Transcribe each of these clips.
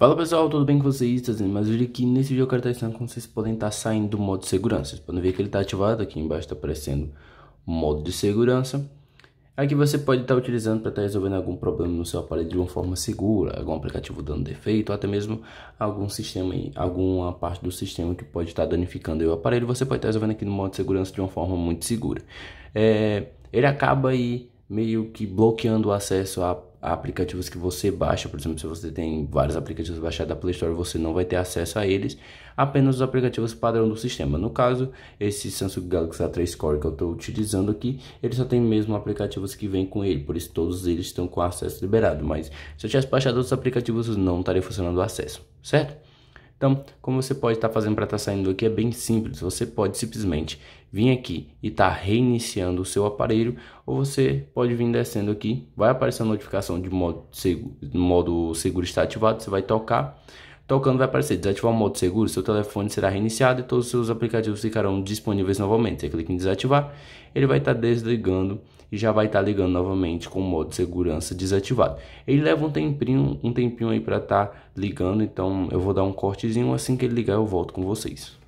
Fala pessoal, tudo bem com vocês? Estou fazendo mais vídeo aqui. Nesse vídeo eu quero estar como vocês podem estar saindo do modo de segurança. Vocês podem ver que ele está ativado, aqui embaixo está aparecendo modo de segurança. Aqui você pode estar utilizando para estar resolvendo algum problema no seu aparelho de uma forma segura, algum aplicativo dando defeito, ou até mesmo algum sistema, alguma parte do sistema que pode estar danificando o aparelho, você pode estar resolvendo aqui no modo de segurança de uma forma muito segura. É, ele acaba aí meio que bloqueando o acesso a aplicativos que você baixa, por exemplo, se você tem vários aplicativos baixados da Play Store, você não vai ter acesso a eles, apenas os aplicativos padrão do sistema. No caso, esse Samsung Galaxy A3 Core que eu estou utilizando aqui, ele só tem mesmo aplicativos que vêm com ele, por isso todos eles estão com acesso liberado, mas se eu tivesse baixado outros aplicativos, não estaria funcionando o acesso, certo? Então, como você pode estar tá fazendo para estar tá saindo aqui é bem simples. Você pode simplesmente vir aqui e estar tá reiniciando o seu aparelho, ou você pode vir descendo aqui, vai aparecer a notificação de modo seguro, modo seguro está ativado, você vai tocar. Tocando vai aparecer desativar o modo seguro, seu telefone será reiniciado e todos os seus aplicativos ficarão disponíveis novamente. Você clica em desativar, ele vai estar desligando e já vai estar ligando novamente com o modo segurança desativado. Ele leva um tempinho, um tempinho aí para estar tá ligando, então eu vou dar um cortezinho, assim que ele ligar eu volto com vocês.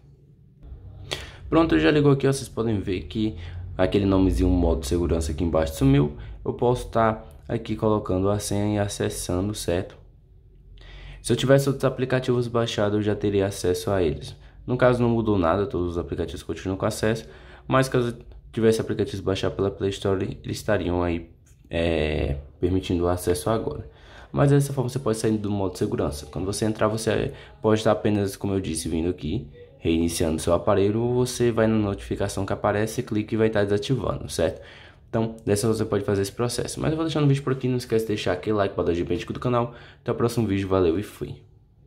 Pronto, já ligou aqui, ó, vocês podem ver que aquele nomezinho modo segurança aqui embaixo sumiu. Eu posso estar tá aqui colocando a senha e acessando, certo? Se eu tivesse outros aplicativos baixados, eu já teria acesso a eles. No caso não mudou nada, todos os aplicativos continuam com acesso, mas caso tivesse aplicativos baixar pela Play Store, eles estariam aí é, permitindo o acesso agora. Mas dessa forma você pode sair do modo segurança. Quando você entrar, você pode estar apenas, como eu disse, vindo aqui, reiniciando seu aparelho, ou você vai na notificação que aparece, clica e vai estar desativando, certo? Então, dessa você pode fazer esse processo. Mas eu vou deixando o vídeo por aqui, não esquece de deixar aquele like para dar de do canal. Até o próximo vídeo, valeu e fui!